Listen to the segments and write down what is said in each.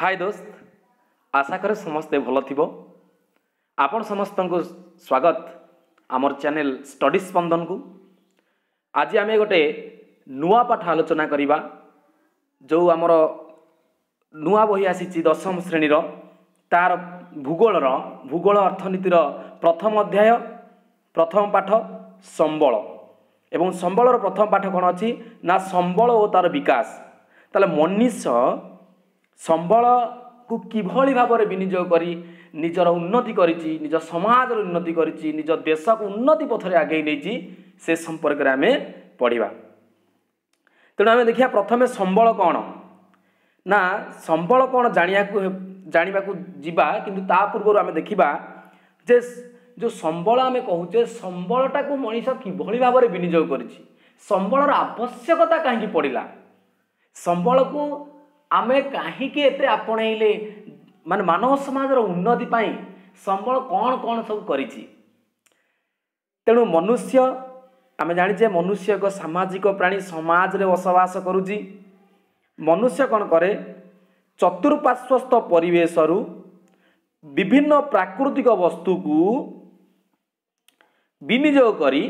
ହାଏ ଦୋସ୍ତ ଆଶା କରେ ସମସ୍ତେ ଭଲ ଥିବ ଆପଣ ସମସ୍ତଙ୍କୁ ସ୍ୱାଗତ ଆମର ଚ୍ୟାନେଲ ଷ୍ଟଡି ସ୍ପନ୍ଦନକୁ ଆଜି ଆମେ ଗୋଟେ ନୂଆ ପାଠ ଆଲୋଚନା କରିବା ଯେଉଁ ଆମର ନୂଆ ବହି ଆସିଛି ଦଶମ ଶ୍ରେଣୀର ତାର ଭୂଗୋଳର ଭୂଗୋଳ ଅର୍ଥନୀତିର ପ୍ରଥମ ଅଧ୍ୟାୟ ପ୍ରଥମ ପାଠ ସମ୍ବଳ। ଏବଂ ସମ୍ବଳର ପ୍ରଥମ ପାଠ କ'ଣ ଅଛି? ନା ସମ୍ବଳ ଓ ତାର ବିକାଶ। ତାହେଲେ ମନୁଷ୍ୟ ସମ୍ବଳକୁ କିଭଳି ଭାବରେ ବିନିଯୋଗ କରି ନିଜର ଉନ୍ନତି କରିଛି ନିଜ ସମାଜର ଉନ୍ନତି କରିଛି ନିଜ ଦେଶକୁ ଉନ୍ନତି ପଥରେ ଆଗେଇ ନେଇଛି ସେ ସମ୍ପର୍କରେ ଆମେ ପଢ଼ିବା। ତେଣୁ ଆମେ ଦେଖିବା ପ୍ରଥମେ ସମ୍ବଳ କ'ଣ? ନା ସମ୍ବଳ କ'ଣ ଜାଣିବାକୁ ଜାଣିବାକୁ ଯିବା କିନ୍ତୁ ତା ପୂର୍ବରୁ ଆମେ ଦେଖିବା ଯେ ଯେଉଁ ସମ୍ବଳ ଆମେ କହୁଛେ ସମ୍ବଳଟାକୁ ମଣିଷ କିଭଳି ଭାବରେ ବିନିଯୋଗ କରିଛି? ସମ୍ବଳର ଆବଶ୍ୟକତା କାହିଁକି ପଡ଼ିଲା? ସମ୍ବଳକୁ ଆମେ କାହିଁକି ଏତେ ଆପଣେଇଲେ? ମାନେ ମାନବ ସମାଜର ଉନ୍ନତି ପାଇଁ ସମ୍ବଳ କ'ଣ କ'ଣ ସବୁ କରିଛି? ତେଣୁ ମନୁଷ୍ୟ ଆମେ ଜାଣିଛେ ମନୁଷ୍ୟ ଏକ ସାମାଜିକ ପ୍ରାଣୀ ସମାଜରେ ବସବାସ କରୁଛି। ମନୁଷ୍ୟ କ'ଣ କରେ? ଚତୁଃପାର୍ଶ୍ୱସ୍ଥ ପରିବେଶରୁ ବିଭିନ୍ନ ପ୍ରାକୃତିକ ବସ୍ତୁକୁ ବିନିଯୋଗ କରି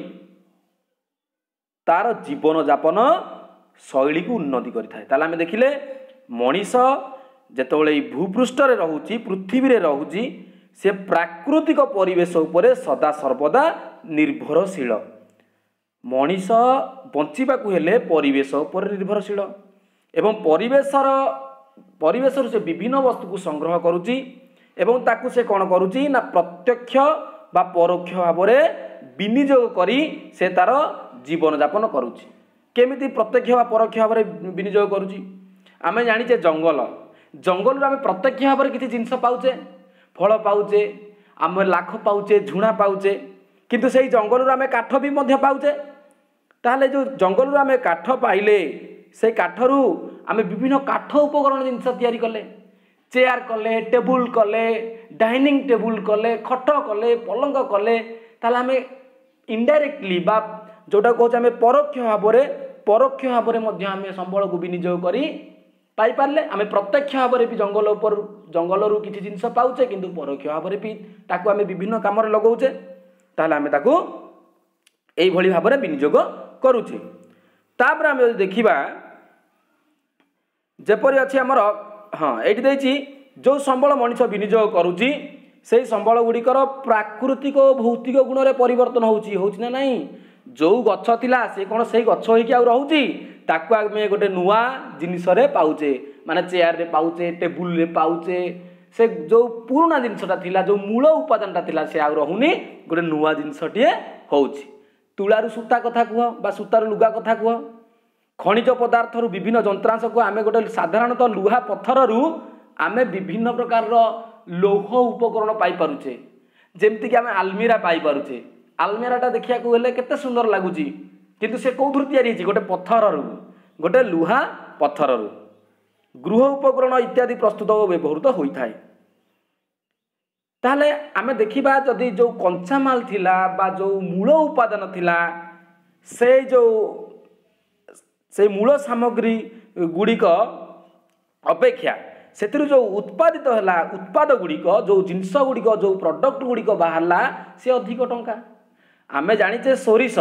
ତାର ଜୀବନଯାପନ ଶୈଳୀକୁ ଉନ୍ନତି କରିଥାଏ। ତାହେଲେ ଆମେ ଦେଖିଲେ ମଣିଷ ଯେତେବେଳେ ଏଇ ଭୂପୃଷ୍ଠରେ ରହୁଛି ପୃଥିବୀରେ ରହୁଛି ସେ ପ୍ରାକୃତିକ ପରିବେଶ ଉପରେ ସଦା ସର୍ବଦା ନିର୍ଭରଶୀଳ। ମଣିଷ ବଞ୍ଚିବାକୁ ହେଲେ ପରିବେଶ ଉପରେ ନିର୍ଭରଶୀଳ ଏବଂ ପରିବେଶର ପରିବେଶରୁ ସେ ବିଭିନ୍ନ ବସ୍ତୁକୁ ସଂଗ୍ରହ କରୁଛି ଏବଂ ତାକୁ ସେ କ'ଣ କରୁଛି ନା ପ୍ରତ୍ୟକ୍ଷ ବା ପରୋକ୍ଷ ଭାବରେ ବିନିଯୋଗ କରି ସେ ତାର ଜୀବନଯାପନ କରୁଛି। କେମିତି ପ୍ରତ୍ୟକ୍ଷ ବା ପରୋକ୍ଷ ଭାବରେ ବିନିଯୋଗ କରୁଛି? ଆମେ ଜାଣିଛେ ଜଙ୍ଗଲ। ଜଙ୍ଗଲରୁ ଆମେ ପ୍ରତ୍ୟକ୍ଷ ଭାବରେ କିଛି ଜିନିଷ ପାଉଛେ ଫଳ ପାଉଛେ ଆମେ ଲାଖ ପାଉଛେ ଝୁଣା ପାଉଛେ କିନ୍ତୁ ସେଇ ଜଙ୍ଗଲରୁ ଆମେ କାଠ ବି ମଧ୍ୟ ପାଉଛେ। ତାହେଲେ ଯେଉଁ ଜଙ୍ଗଲରୁ ଆମେ କାଠ ପାଇଲେ ସେଇ କାଠରୁ ଆମେ ବିଭିନ୍ନ କାଠ ଉପକରଣ ଜିନିଷ ତିଆରି କଲେ। ଚେୟାର କଲେ ଟେବୁଲ କଲେ ଡାଇନିଂ ଟେବୁଲ କଲେ ଖଟ କଲେ ପଲଙ୍କ କଲେ ତାହେଲେ ଆମେ ଇନଡାଇରେକ୍ଟଲି ବା ଯେଉଁଟା କହୁଛେ ଆମେ ପରୋକ୍ଷ ଭାବରେ ପରୋକ୍ଷ ଭାବରେ ମଧ୍ୟ ଆମେ ସମ୍ବଳକୁ ବିନିଯୋଗ କରି ପାଇପାରିଲେ ଆମେ ପ୍ରତ୍ୟକ୍ଷ ଭାବରେ ବି ଜଙ୍ଗଲ ଉପରୁ ଜଙ୍ଗଲରୁ କିଛି ଜିନିଷ ପାଉଛେ କିନ୍ତୁ ପରୋକ୍ଷ ଭାବରେ ବି ତାକୁ ଆମେ ବିଭିନ୍ନ କାମରେ ଲଗାଉଛେ ତାହେଲେ ଆମେ ତାକୁ ଏଇଭଳି ଭାବରେ ବିନିଯୋଗ କରୁଛେ। ତାପରେ ଆମେ ଯଦି ଦେଖିବା ଯେପରି ଅଛି ଆମର ହଁ ଏଇଠି ଦେଇଛି ଯେଉଁ ସମ୍ବଳ ମଣିଷ ବିନିଯୋଗ କରୁଛି ସେଇ ସମ୍ବଳ ଗୁଡ଼ିକର ପ୍ରାକୃତିକ ଓ ଭୌତିକ ଗୁଣରେ ପରିବର୍ତ୍ତନ ହେଉଛି ହେଉଛି ନା ନାହିଁ? ଯେଉଁ ଗଛ ଥିଲା ସେ କ'ଣ ସେଇ ଗଛ ହେଇକି ଆଉ ରହୁଛି? ତାକୁ ଆମେ ଗୋଟେ ନୂଆ ଜିନିଷରେ ପାଉଛେ। ମାନେ ଚେୟାରରେ ପାଉଛେ ଟେବୁଲରେ ପାଉଛେ। ସେ ଯେଉଁ ପୁରୁଣା ଜିନିଷଟା ଥିଲା ଯେଉଁ ମୂଳ ଉପାଦାନଟା ଥିଲା ସେ ଆଉ ରହୁନି। ଗୋଟେ ନୂଆ ଜିନିଷଟିଏ ହେଉଛି। ତୁଳାରୁ ସୂତା କଥା କୁହ ବା ସୂତାରୁ ଲୁଗା କଥା କୁହ। ଖଣିଜ ପଦାର୍ଥରୁ ବିଭିନ୍ନ ଯନ୍ତ୍ରାଂଶକୁ ଆମେ ଗୋଟେ ସାଧାରଣତଃ ଲୁହା ପଥରରୁ ଆମେ ବିଭିନ୍ନ ପ୍ରକାରର ଲୌହ ଉପକରଣ ପାଇପାରୁଛେ। ଯେମିତିକି ଆମେ ଆଲମିରା ପାଇପାରୁଛେ। ଆଲମିରାଟା ଦେଖିବାକୁ ହେଲେ କେତେ ସୁନ୍ଦର ଲାଗୁଛି କିନ୍ତୁ ସେ କେଉଁଥିରୁ ତିଆରି ହେଇଛି ଗୋଟେ ପଥରରୁ ଗୋଟେ ଲୁହା ପଥରରୁ। ଗୃହ ଉପକରଣ ଇତ୍ୟାଦି ପ୍ରସ୍ତୁତ ଓ ବ୍ୟବହୃତ ହୋଇଥାଏ। ତାହେଲେ ଆମେ ଦେଖିବା ଯଦି ଯେଉଁ କଞ୍ଚାମାଲ ଥିଲା ବା ଯେଉଁ ମୂଳ ଉପାଦାନ ଥିଲା ସେ ଯେଉଁ ସେଇ ମୂଳ ସାମଗ୍ରୀ ଗୁଡ଼ିକ ଅପେକ୍ଷା ସେଥିରୁ ଯେଉଁ ଉତ୍ପାଦିତ ହେଲା ଉତ୍ପାଦ ଗୁଡ଼ିକ ଯେଉଁ ଜିନିଷ ଗୁଡ଼ିକ ଯେଉଁ ପ୍ରଡ଼କ୍ଟ ଗୁଡ଼ିକ ବାହାରିଲା ସେ ଅଧିକ ଟଙ୍କା। ଆମେ ଜାଣିଛେ ସୋରିଷ।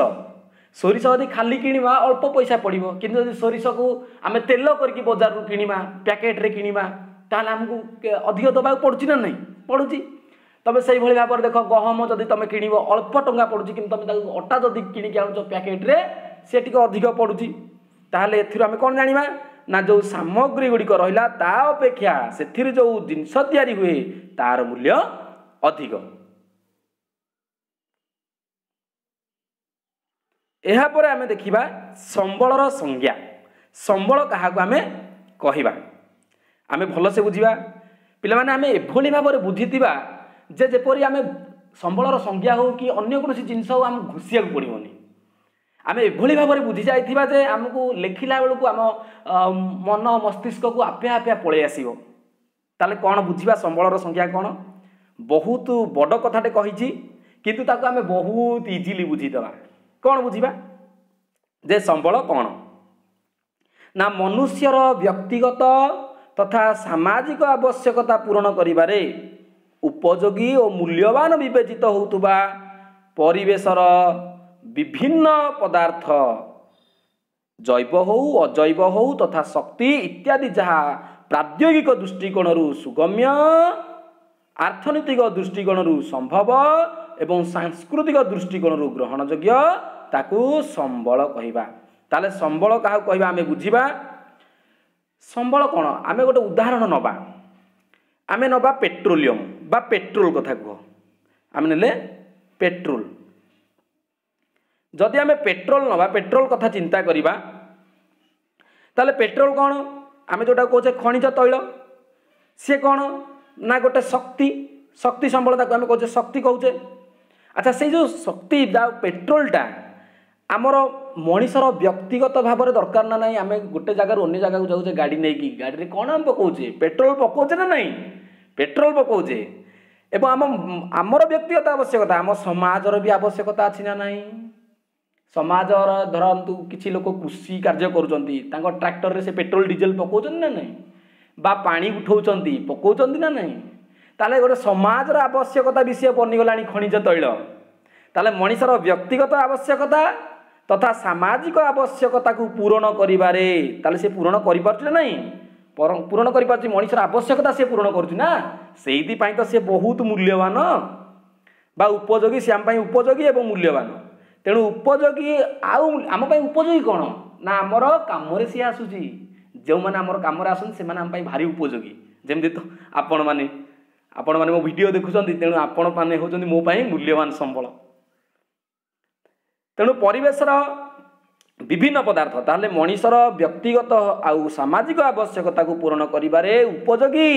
ସୋରିଷ ଯଦି ଖାଲି କିଣିବା ଅଳ୍ପ ପଇସା ପଡ଼ିବ। କିନ୍ତୁ ଯଦି ସୋରିଷକୁ ଆମେ ତେଲ କରିକି ବଜାରରୁ କିଣିବା ପ୍ୟାକେଟରେ କିଣିବା ତାହେଲେ ଆମକୁ ଅଧିକ ଦେବାକୁ ପଡ଼ୁଛି ନା ନାହିଁ ପଡ଼ୁଛି। ତମେ ସେଇଭଳି ଭାବରେ ଦେଖ ଗହମ ଯଦି ତମେ କିଣିବ ଅଳ୍ପ ଟଙ୍କା ପଡ଼ୁଛି କିନ୍ତୁ ତମେ ତାକୁ ଅଟା ଯଦି କିଣିକି ଆଣୁଛ ପ୍ୟାକେଟରେ ସେ ଟିକେ ଅଧିକ ପଡ଼ୁଛି। ତାହେଲେ ଏଥିରୁ ଆମେ କ'ଣ ଜାଣିବା? ନା ଯେଉଁ ସାମଗ୍ରୀ ଗୁଡ଼ିକ ରହିଲା ତା ଅପେକ୍ଷା ସେଥିରୁ ଯେଉଁ ଜିନିଷ ତିଆରି ହୁଏ ତାର ମୂଲ୍ୟ ଅଧିକ। ଏହାପରେ ଆମେ ଦେଖିବା ସମ୍ବଳର ସଂଜ୍ଞା। ସମ୍ବଳ କାହାକୁ ଆମେ କହିବା? ଆମେ ଭଲସେ ବୁଝିବା। ପିଲାମାନେ ଆମେ ଏଭଳି ଭାବରେ ବୁଝିଥିବା ଯେ ଯେପରି ଆମେ ସମ୍ବଳର ସଂଜ୍ଞା ହେଉ କି ଅନ୍ୟ କୌଣସି ଜିନିଷ ହେଉ ଆମକୁ ଘୋଷିବାକୁ ପଡ଼ିବନି। ଆମେ ଏଭଳି ଭାବରେ ବୁଝି ଯାଇଥିବା ଯେ ଆମକୁ ଲେଖିଲା ବେଳକୁ ଆମ ମନ ମସ୍ତିଷ୍କକୁ ଆପେ ଆପେ ପଳେଇ ଆସିବ। ତାହେଲେ କ'ଣ ବୁଝିବା ସମ୍ବଳର ସଂଖ୍ୟା କ'ଣ? ବହୁତ ବଡ଼ କଥାଟେ କହିଛି କିନ୍ତୁ ତାକୁ ଆମେ ବହୁତ ଇଜିଲି ବୁଝିଦେବା। କ'ଣ ବୁଝିବା? ଯେ ସମ୍ବଳ କ'ଣ? ନା ମନୁଷ୍ୟର ବ୍ୟକ୍ତିଗତ ତଥା ସାମାଜିକ ଆବଶ୍ୟକତା ପୂରଣ କରିବାରେ ଉପଯୋଗୀ ଓ ମୂଲ୍ୟବାନ ବିବେଚିତ ହେଉଥିବା ପରିବେଶର ବିଭିନ୍ନ ପଦାର୍ଥ ଜୈବ ହେଉ ଅଜୈବ ହେଉ ତଥା ଶକ୍ତି ଇତ୍ୟାଦି ଯାହା ପ୍ରାଦ୍ୟୋଗିକ ଦୃଷ୍ଟିକୋଣରୁ ସୁଗମ୍ୟ ଆର୍ଥନୀତିକ ଦୃଷ୍ଟିକୋଣରୁ ସମ୍ଭବ ଏବଂ ସାଂସ୍କୃତିକ ଦୃଷ୍ଟିକୋଣରୁ ଗ୍ରହଣଯୋଗ୍ୟ ତାକୁ ସମ୍ବଳ କହିବା। ତାହେଲେ ସମ୍ବଳ କାହାକୁ କହିବା? ଆମେ ବୁଝିବା। ସମ୍ବଳ କ'ଣ? ଆମେ ଗୋଟେ ଉଦାହରଣ ନେବା। ଆମେ ନେବା ପେଟ୍ରୋଲିୟମ ବା ପେଟ୍ରୋଲ କଥା କୁହ। ଆମେ ନେଲେ ପେଟ୍ରୋଲ। ଯଦି ଆମେ ପେଟ୍ରୋଲ ନେବା ପେଟ୍ରୋଲ କଥା ଚିନ୍ତା କରିବା ତାହେଲେ ପେଟ୍ରୋଲ କ'ଣ? ଆମେ ଯେଉଁଟା କହୁଛେ ଖଣିଜ ତୈଳ ସିଏ କ'ଣ? ନା ଗୋଟେ ଶକ୍ତି ଶକ୍ତି ସମ୍ବଳ ତାକୁ ଆମେ କହୁଛେ ଶକ୍ତି କହୁଛେ। ଆଚ୍ଛା ସେଇ ଯେଉଁ ଶକ୍ତି ବା ପେଟ୍ରୋଲଟା ଆମର ମଣିଷର ବ୍ୟକ୍ତିଗତ ଭାବରେ ଦରକାର ନା ନାହିଁ? ଆମେ ଗୋଟେ ଜାଗାରୁ ଅନ୍ୟ ଜାଗାକୁ ଯାଉଛେ ଗାଡ଼ି ନେଇକି। ଗାଡ଼ିରେ କ'ଣ ଆମେ ପକାଉଛେ? ପେଟ୍ରୋଲ ପକାଉଛେ ନା ନାହିଁ? ପେଟ୍ରୋଲ ପକାଉଛେ। ଏବଂ ଆମ ଆମର ବ୍ୟକ୍ତିଗତ ଆବଶ୍ୟକତା ଆମ ସମାଜର ବି ଆବଶ୍ୟକତା ଅଛି ନା ନାହିଁ? ସମାଜର ଧରନ୍ତୁ କିଛି ଲୋକ କୃଷି କାର୍ଯ୍ୟ କରୁଛନ୍ତି ତାଙ୍କ ଟ୍ରାକ୍ଟରରେ ସେ ପେଟ୍ରୋଲ ଡିଜେଲ ପକାଉଛନ୍ତି ନା ନାହିଁ? ବା ପାଣି ଉଠାଉଛନ୍ତି ପକାଉଛନ୍ତି ନା ନାହିଁ? ତାହେଲେ ଗୋଟେ ସମାଜର ଆବଶ୍ୟକତା ବି ସିଏ ବନିଗଲାଣି ଖଣିଜ ତୈଳ। ତାହେଲେ ମଣିଷର ବ୍ୟକ୍ତିଗତ ଆବଶ୍ୟକତା ତଥା ସାମାଜିକ ଆବଶ୍ୟକତାକୁ ପୂରଣ କରିବାରେ ତାହେଲେ ସେ ପୂରଣ କରିପାରୁଛି ନା ନାହିଁ ପୂରଣ କରିପାରୁଛି ମଣିଷର ଆବଶ୍ୟକତା ସେ ପୂରଣ କରୁଛି ନା? ସେଇଥିପାଇଁ ତ ସେ ବହୁତ ମୂଲ୍ୟବାନ ବା ଉପଯୋଗୀ ସେ ଆମ ପାଇଁ ଉପଯୋଗୀ ଏବଂ ମୂଲ୍ୟବାନ। ତେଣୁ ଉପଯୋଗୀ ଆଉ ଆମ ପାଇଁ ଉପଯୋଗୀ କ'ଣ? ନା ଆମର କାମରେ ସିଏ ଆସୁଛି। ଯେଉଁମାନେ ଆମର କାମରେ ଆସନ୍ତି ସେମାନେ ଆମ ପାଇଁ ଭାରି ଉପଯୋଗୀ। ଯେମିତି ତ ଆପଣମାନେ ଆପଣମାନେ ମୋ ଭିଡ଼ିଓ ଦେଖୁଛନ୍ତି ତେଣୁ ଆପଣମାନେ ହେଉଛନ୍ତି ମୋ ପାଇଁ ମୂଲ୍ୟବାନ ସମ୍ବଳ। ତେଣୁ ପରିବେଶର ବିଭିନ୍ନ ପଦାର୍ଥ ତାହେଲେ ମଣିଷର ବ୍ୟକ୍ତିଗତ ଆଉ ସାମାଜିକ ଆବଶ୍ୟକତାକୁ ପୂରଣ କରିବାରେ ଉପଯୋଗୀ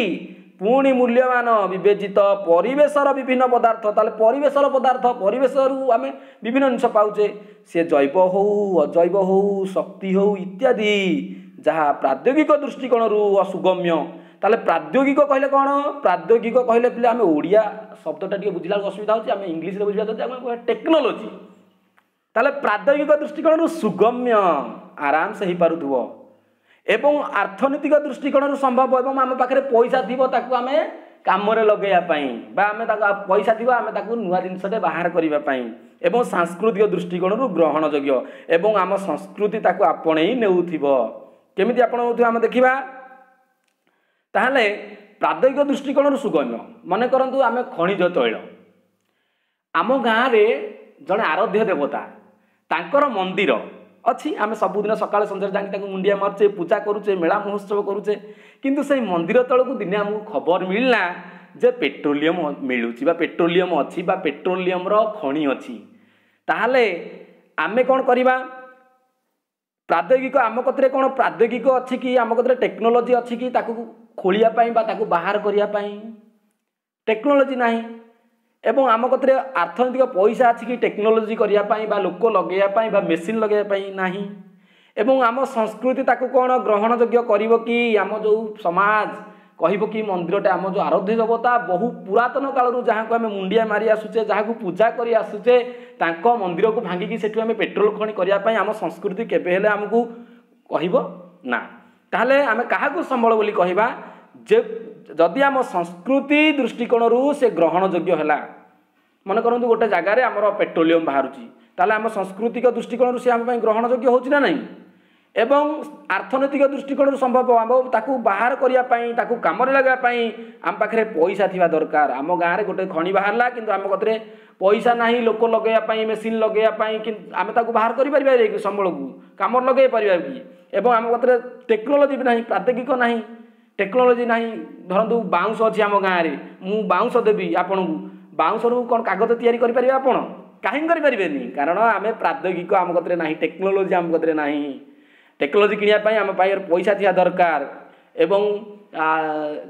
ପୁଣି ମୂଲ୍ୟବାନ ବିବେଚିତ ପରିବେଶର ବିଭିନ୍ନ ପଦାର୍ଥ ତାହେଲେ ପରିବେଶର ପଦାର୍ଥ ପରିବେଶରୁ ଆମେ ବିଭିନ୍ନ ଜିନିଷ ପାଉଛେ ସେ ଜୈବ ହେଉ ଅଜୈବ ହେଉ ଶକ୍ତି ହେଉ ଇତ୍ୟାଦି ଯାହା ପ୍ରାଦ୍ୟୋଗିକ ଦୃଷ୍ଟିକୋଣରୁ ଅସୁଗମ୍ୟ ତାହେଲେ ପ୍ରାଦ୍ୟୋଗିକ କହିଲେ କ'ଣ ପ୍ରାଦ୍ୟୋଗିକ କହିଲେ ପିଲେ ଆମେ ଓଡ଼ିଆ ଶବ୍ଦଟା ଟିକେ ବୁଝିଲା ବେଳକୁ ଅସୁବିଧା ହେଉଛି ଆମେ ଇଂଲିଶରେ ବୁଝିବା ଯଦି ଆମେ ଟେକ୍ନୋଲୋଜି। ତାହେଲେ ପ୍ରାଦ୍ୟୋଗିକ ଦୃଷ୍ଟିକୋଣରୁ ସୁଗମ୍ୟ ଆରାମସେ ହେଇପାରୁଥିବ। ଏବଂ ଆର୍ଥନୀତିକ ଦୃଷ୍ଟିକୋଣରୁ ସମ୍ଭବ ଏବଂ ଆମ ପାଖରେ ପଇସା ଥିବ ତାକୁ ଆମେ କାମରେ ଲଗେଇବା ପାଇଁ ବା ଆମେ ତାକୁ ପଇସା ଥିବ ଆମେ ତାକୁ ନୂଆ ଜିନିଷଟେ ବାହାର କରିବା ପାଇଁ ଏବଂ ସାଂସ୍କୃତିକ ଦୃଷ୍ଟିକୋଣରୁ ଗ୍ରହଣଯୋଗ୍ୟ ଏବଂ ଆମ ସଂସ୍କୃତି ତାକୁ ଆପଣେଇ ନେଉଥିବ। କେମିତି ଆପଣ ନେଉଥିବ ଆମେ ଦେଖିବା? ତାହେଲେ ପ୍ରାଦ୍ୟୋଗିକ ଦୃଷ୍ଟିକୋଣରୁ ସୁଗମ୍ୟ ମନେ କରନ୍ତୁ ଆମେ ଖଣିଜ ତୈଳ। ଆମ ଗାଁରେ ଜଣେ ଆରାଧ୍ୟ ଦେବତା ତାଙ୍କର ମନ୍ଦିର ଅଛି। ଆମେ ସବୁଦିନ ସକାଳେ ସନ୍ଧ୍ୟାରେ ଯାଇକି ତାକୁ ମୁଣ୍ଡିଆ ମାରୁଛେ ପୂଜା କରୁଛେ ମେଳା ମହୋତ୍ସବ କରୁଛେ। କିନ୍ତୁ ସେଇ ମନ୍ଦିର ତଳକୁ ଦିନେ ଆମକୁ ଖବର ମିଳିଲା ଯେ ପେଟ୍ରୋଲିୟମ ମିଳୁଛି ବା ପେଟ୍ରୋଲିୟମ ଅଛି ବା ପେଟ୍ରୋଲିୟମର ଖଣି ଅଛି। ତାହେଲେ ଆମେ କ'ଣ କରିବା? ପ୍ରାଦ୍ୟୋଗିକ ଆମ କତିରେ କ'ଣ ପ୍ରାଦ୍ୟୋଗିକ ଅଛି କି? ଆମ କତିରେ ଟେକ୍ନୋଲୋଜି ଅଛି କି? ତାକୁ ଖୋଳିବା ପାଇଁ ବା ତାକୁ ବାହାର କରିବା ପାଇଁ। ଟେକ୍ନୋଲୋଜି ନାହିଁ। ଏବଂ ଆମ କତିରେ ଅର୍ଥନୈତିକ ପଇସା ଅଛି କି ଟେକ୍ନୋଲୋଜି କରିବା ପାଇଁ ବା ଲୋକ ଲଗେଇବା ପାଇଁ ବା ମେସିନ୍ ଲଗେଇବା ପାଇଁ ନାହିଁ। ଏବଂ ଆମ ସଂସ୍କୃତି ତାକୁ କ'ଣ ଗ୍ରହଣଯୋଗ୍ୟ କରିବ କି ଆମ ଯେଉଁ ସମାଜ କହିବ କି ମନ୍ଦିରଟା ଆମ ଯେଉଁ ଆରାଧ୍ୟ ଦେବତା ବହୁ ପୁରାତନ କାଳରୁ ଯାହାକୁ ଆମେ ମୁଣ୍ଡିଆ ମାରି ଆସୁଛେ ଯାହାକୁ ପୂଜା କରି ଆସୁଛେ ତାଙ୍କ ମନ୍ଦିରକୁ ଭାଙ୍ଗିକି ସେଠୁ ଆମେ ପେଟ୍ରୋଲ ଖଣି କରିବା ପାଇଁ ଆମ ସଂସ୍କୃତି କେବେ ହେଲେ ଆମକୁ କହିବ ନା। ତାହେଲେ ଆମେ କାହାକୁ ସମ୍ବଳ ବୋଲି କହିବା? ଯେ ଯଦି ଆମ ସଂସ୍କୃତି ଦୃଷ୍ଟିକୋଣରୁ ସେ ଗ୍ରହଣଯୋଗ୍ୟ ହେଲା ମନେ କରନ୍ତୁ ଗୋଟେ ଜାଗାରେ ଆମର ପେଟ୍ରୋଲିୟମ ବାହାରୁଛି ତାହେଲେ ଆମ ସାଂସ୍କୃତିକ ଦୃଷ୍ଟିକୋଣରୁ ସେ ଆମ ପାଇଁ ଗ୍ରହଣଯୋଗ୍ୟ ହେଉଛି ନା ନାହିଁ? ଏବଂ ଆର୍ଥନୈତିକ ଦୃଷ୍ଟିକୋଣରୁ ସମ୍ଭବ ଆମ ତାକୁ ବାହାର କରିବା ପାଇଁ ତାକୁ କାମରେ ଲଗାଇବା ପାଇଁ ଆମ ପାଖରେ ପଇସା ଥିବା ଦରକାର ଆମ ଗାଁରେ ଗୋଟେ ଖଣି ବାହାରିଲା କିନ୍ତୁ ଆମ କତିରେ ପଇସା ନାହିଁ ଲୋକ ଲଗେଇବା ପାଇଁ ମେସିନ୍ ଲଗେଇବା ପାଇଁ କିନ୍ତୁ ଆମେ ତାକୁ ବାହାର କରିପାରିବା କି ସମ୍ବଳକୁ କାମରେ ଲଗେଇ ପାରିବା କି ଏବଂ ଆମ କତିରେ ଟେକ୍ନୋଲୋଜି ବି ନାହିଁ ପ୍ରାଦ୍ୟୋଗିକ ନାହିଁ ଟେକ୍ନୋଲୋଜି ନାହିଁ ଧରନ୍ତୁ ବାଉଁଶ ଅଛି ଆମ ଗାଁରେ ମୁଁ ବାଉଁଶ ଦେବି ଆପଣଙ୍କୁ ବାଉଁଶରୁ କ'ଣ କାଗଜ ତିଆରି କରିପାରିବେ ଆପଣ କାହିଁକି କରିପାରିବେନି କାରଣ ଆମେ ପ୍ରାଦ୍ୟୋଗିକ ଆମ କତିରେ ନାହିଁ ଟେକ୍ନୋଲୋଜି ଆମ କତିରେ ନାହିଁ ଟେକ୍ନୋଲୋଜି କିଣିବା ପାଇଁ ଆମ ପାଖରେ ପଇସା ଥିବା ଦରକାର। ଏବଂ